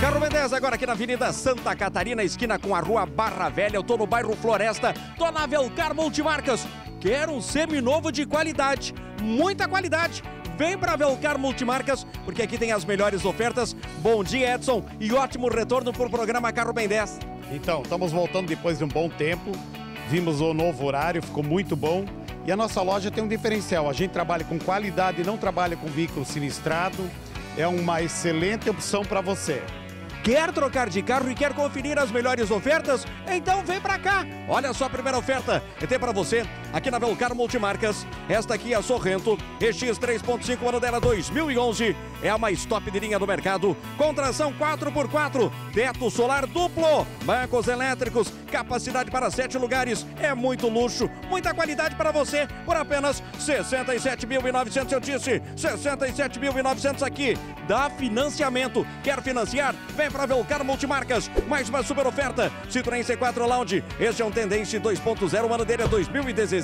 Carro Mendes agora aqui na Avenida Santa Catarina, esquina com a Rua Barra Velha. Eu tô no bairro Floresta, tô na Velcar Multimarcas. Quero um seminovo de qualidade, muita qualidade. Vem para Velcar Multimarcas, porque aqui tem as melhores ofertas. Bom dia, Edson, e ótimo retorno para o programa Carro Bem 10. Então, estamos voltando depois de um bom tempo. Vimos o novo horário, ficou muito bom. E a nossa loja tem um diferencial. A gente trabalha com qualidade, não trabalha com veículo sinistrado. É uma excelente opção para você. Quer trocar de carro e quer conferir as melhores ofertas? Então vem pra cá! Olha só a primeira oferta. E tem pra você aqui na Velcar Multimarcas. Esta aqui é a Sorrento EX 3.5 ano dela 2011. É a mais top de linha do mercado. Com tração 4x4, teto solar duplo, bancos elétricos, capacidade para sete lugares. É muito luxo, muita qualidade para você por apenas 67.900 eu disse. 67.900 aqui. Dá financiamento. Quer financiar? Vem para Velcar Multimarcas. Mais uma super oferta. Citroën C4 Lounge. Este é um Tendência 2.0, o ano dele é 2016.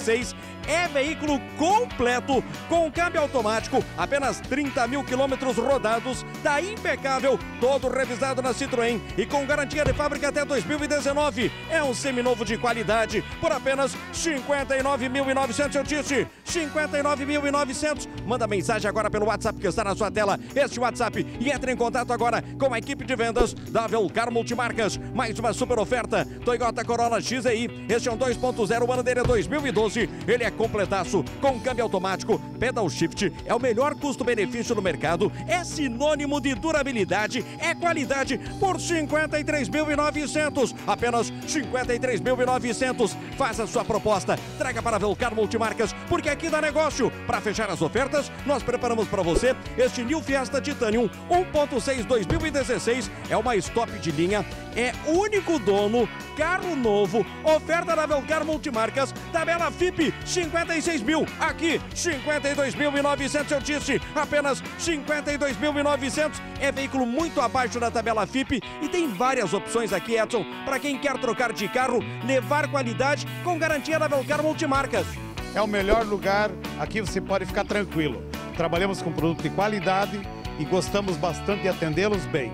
É veículo completo com câmbio automático, apenas 30 mil quilômetros rodados. Tá impecável, todo revisado na Citroën e com garantia de fábrica até 2019. É um seminovo de qualidade por apenas 59.900, eu disse. 59.900. Manda mensagem agora pelo WhatsApp que está na sua tela. Este WhatsApp e entre em contato agora com a equipe de vendas da Velcar Multimarcas. Mais uma super oferta. Toyota Corolla XEI. Este é um 2.0, o ano dele é 2012. Ele é completaço com câmbio automático, pedal shift. É o melhor custo-benefício no mercado. É sinônimo de durabilidade. É qualidade por 53.900. Apenas 53.900. Faça sua proposta. Traga para Velcar Multimarcas, porque aqui dá negócio. Para fechar as ofertas, nós preparamos para você este New Fiesta Titanium 1.6 2016. É o mais top de linha. É único dono, carro novo, oferta da Velcar Multimarcas, tabela FIP 56 mil. Aqui 52.900 eu disse, apenas 52.900. É veículo muito abaixo da tabela FIP e tem várias opções aqui, Edson, para quem quer trocar de carro, levar qualidade com garantia da Velcar Multimarcas. É o melhor lugar, aqui você pode ficar tranquilo. Trabalhamos com produto de qualidade e gostamos bastante de atendê-los bem.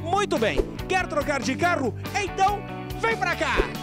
Muito bem. Quer trocar de carro? Então vem pra cá!